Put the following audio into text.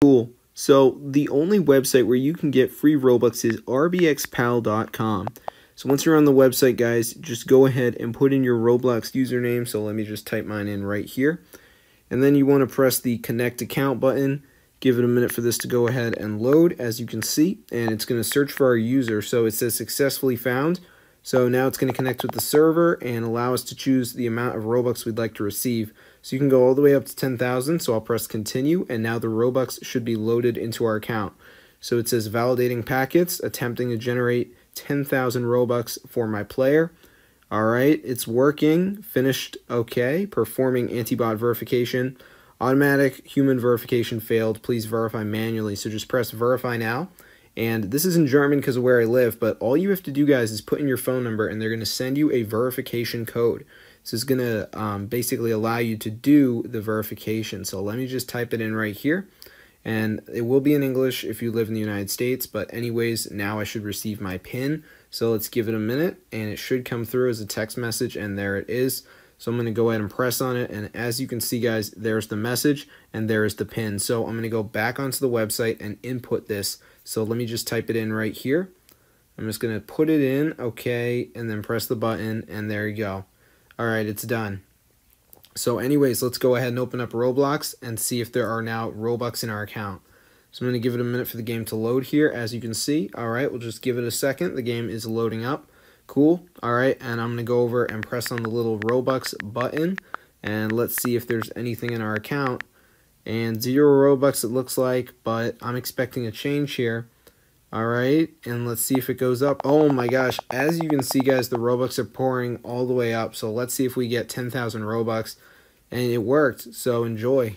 Cool. So the only website where you can get free Robux is rbxpal.com. So once you're on the website, guys, just go ahead and put in your Roblox username. So let me just type mine in right here. And then you want to press the connect account button. Give it a minute for this to go ahead and load, as you can see. And it's going to search for our user. So it says successfully found. So now it's going to connect with the server and allow us to choose the amount of Robux we'd like to receive. So you can go all the way up to 10,000. So I'll press continue and now the Robux should be loaded into our account. So it says validating packets, attempting to generate 10,000 Robux for my player. All right, it's working. Finished okay. Performing antibot verification. Automatic human verification failed. Please verify manually. So just press verify now. And this is in German because of where I live, but all you have to do, guys, is put in your phone number and they're going to send you a verification code. This is going to um, basically allow you to do the verification. So let me just type it in right here. And it will be in English if you live in the United States. But anyways, now I should receive my PIN. So let's give it a minute. And it should come through as a text message. And there it is. So I'm going to go ahead and press on it. And as you can see, guys, there's the message and there's the PIN. So I'm going to go back onto the website and input this. So let me just type it in right here. I'm just going to put it in, okay, and then press the button, and there you go. All right, it's done. So anyways, let's go ahead and open up Roblox and see if there are now Robux in our account. So I'm going to give it a minute for the game to load here, as you can see. All right, we'll just give it a second. The game is loading up. Cool. All right, and I'm going to go over and press on the little Robux button, and let's see if there's anything in our account. And zero Robux it looks like, but I'm expecting a change here. All right, and let's see if it goes up. Oh my gosh, as you can see, guys, the Robux are pouring all the way up. So let's see if we get 10,000 Robux. And it worked, so enjoy.